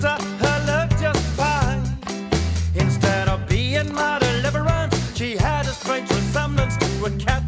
sister, her love just fine. Instead of being my deliverance, she had a strange resemblance to a cat.